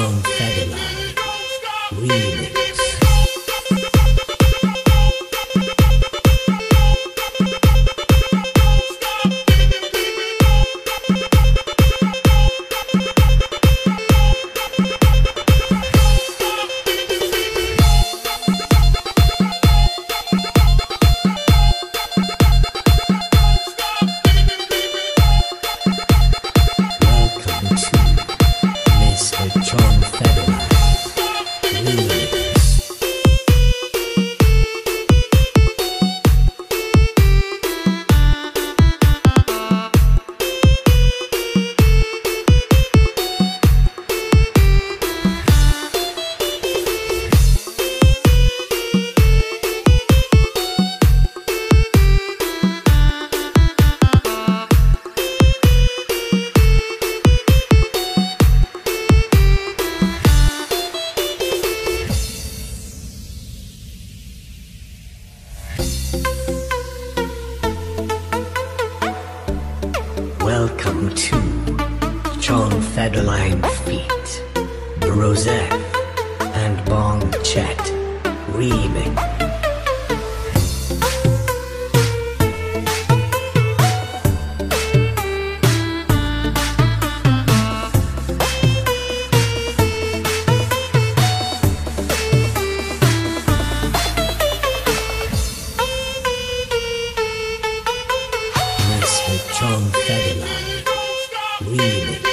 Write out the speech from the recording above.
Mr. John Welcome to John Federline Feet, Rosette and Bong Chet Remix. and Tom Federline. Remix.